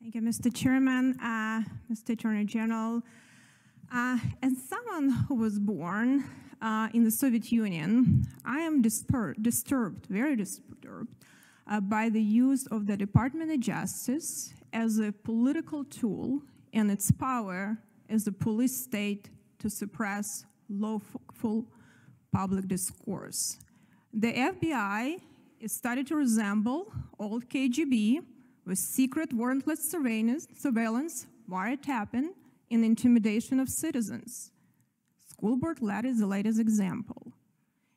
Thank you, Mr. Chairman, uh, Mr. Attorney General. Uh, as someone who was born uh, in the Soviet Union, I am disturbed, very disturbed, uh, by the use of the Department of Justice as a political tool and its power as a police state to suppress lawful public discourse. The FBI is starting to resemble old KGB with secret warrantless surveillance, wiretapping, and intimidation of citizens. School board lead is the latest example.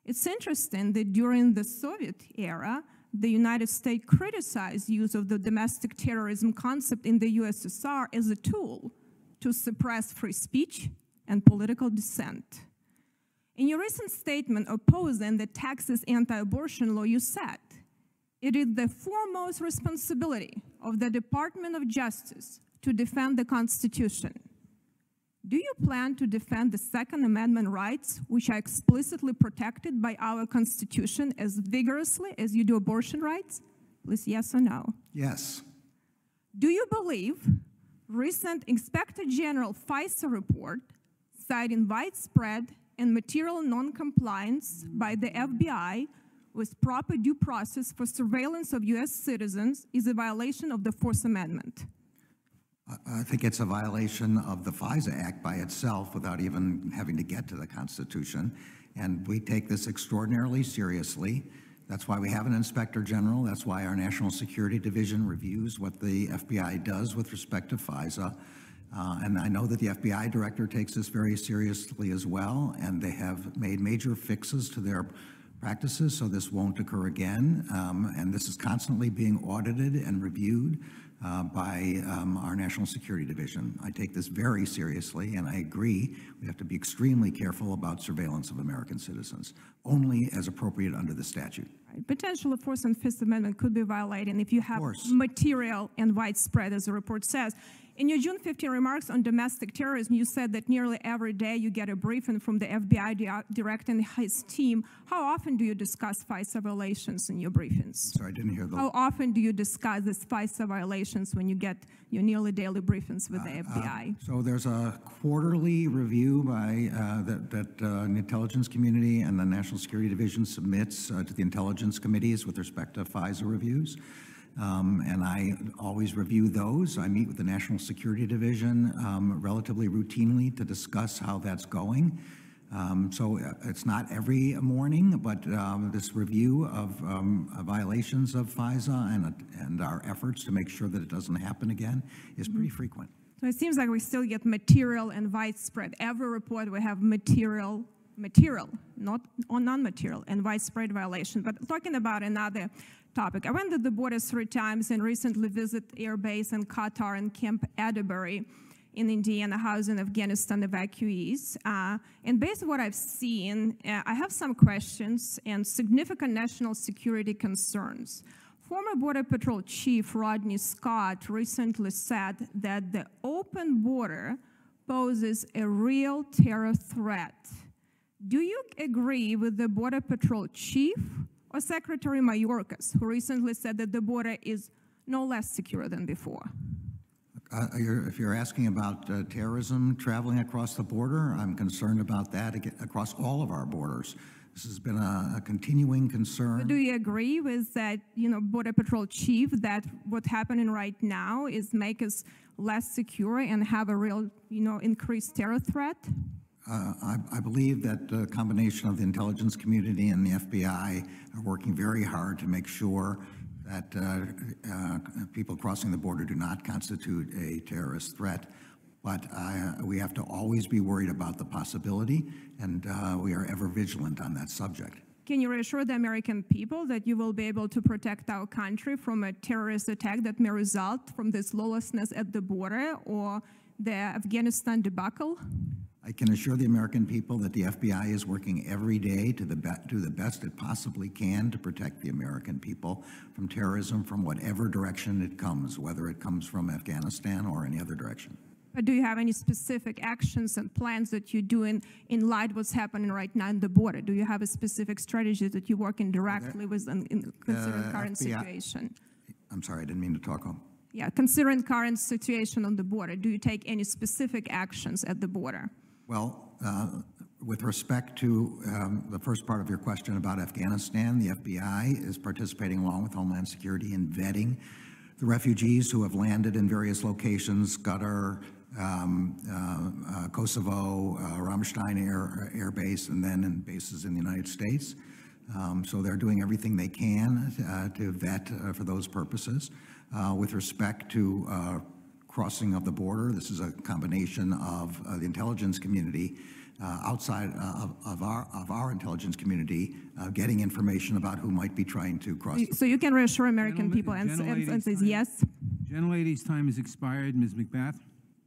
It's interesting that during the Soviet era, the United States criticized use of the domestic terrorism concept in the USSR as a tool to suppress free speech and political dissent. In your recent statement opposing the Texas anti-abortion law, you said, it is the foremost responsibility of the Department of Justice to defend the Constitution. Do you plan to defend the Second Amendment rights, which are explicitly protected by our Constitution, as vigorously as you do abortion rights? Please, yes or no? Yes. Do you believe recent Inspector General FISA report citing widespread and material noncompliance by the FBI with proper due process for surveillance of U.S. citizens is a violation of the Fourth Amendment. I think it's a violation of the FISA Act by itself without even having to get to the Constitution. And we take this extraordinarily seriously. That's why we have an inspector general. That's why our National Security Division reviews what the FBI does with respect to FISA. Uh, and I know that the FBI director takes this very seriously as well, and they have made major fixes to their practices so this won't occur again. Um, and this is constantly being audited and reviewed uh, by um, our National Security Division. I take this very seriously, and I agree we have to be extremely careful about surveillance of American citizens, only as appropriate under the statute. Potential of Fourth and Fifth Amendment could be violated if you have material and widespread, as the report says. In your June 15 remarks on domestic terrorism, you said that nearly every day you get a briefing from the FBI di director and his team. How often do you discuss FISA violations in your briefings? Sorry, I didn't hear the. How often do you discuss these FISA violations when you get your nearly daily briefings with uh, the FBI? Uh, so there's a quarterly review by uh, that, that uh, the intelligence community and the National Security Division submits uh, to the intelligence committees with respect to FISA reviews. Um, and I always review those. I meet with the National Security Division um, relatively routinely to discuss how that's going. Um, so uh, it's not every morning, but um, this review of um, violations of FISA and, and our efforts to make sure that it doesn't happen again is pretty mm-hmm. frequent. So it seems like we still get material and widespread. Every report we have material, material, not on non-material, and widespread violation. But talking about another topic. I went to the border three times and recently visited air base in Qatar and Camp Atterbury in Indiana housing Afghanistan evacuees. Uh, and based on what I've seen, uh, I have some questions and significant national security concerns. Former Border Patrol Chief Rodney Scott recently said that the open border poses a real terror threat. Do you agree with the Border Patrol Chief or Secretary Mayorkas, who recently said that the border is no less secure than before. Uh, you're, if you're asking about uh, terrorism traveling across the border, I'm concerned about that across all of our borders. This has been a, a continuing concern. But do you agree with that, you know, Border Patrol chief that what's happening right now is make us less secure and have a real, you know, increased terror threat? Uh, I, I, believe that the combination of the intelligence community and the FBI are working very hard to make sure that uh, uh, people crossing the border do not constitute a terrorist threat. But uh, we have to always be worried about the possibility, and uh, we are ever vigilant on that subject. Can you reassure the American people that you will be able to protect our country from a terrorist attack that may result from this lawlessness at the border or the Afghanistan debacle? I can assure the American people that the FBI is working every day to the do the best it possibly can to protect the American people from terrorism from whatever direction it comes, whether it comes from Afghanistan or any other direction. But do you have any specific actions and plans that you're doing in light of what's happening right now in the border? Do you have a specific strategy that you're working directly with in, in considering uh, current FBI, situation? I'm sorry, I didn't mean to talk. On. Yeah, considering current situation on the border, do you take any specific actions at the border? Well, uh, with respect to um, the first part of your question about Afghanistan, the FBI is participating along with Homeland Security in vetting the refugees who have landed in various locations, Qatar, um, uh, uh, Kosovo, uh, Ramstein Air, Air Base, and then in bases in the United States. Um, So they're doing everything they can uh, to vet uh, for those purposes. Uh, With respect to crossing of the border, this is a combination of uh, the intelligence community uh, outside uh, of of our, of our intelligence community, uh, getting information about who might be trying to cross. the So you can reassure American Gentleman- people and, and, and gentlelady's say time. yes? Gentlelady's time has expired. Ms. McBath?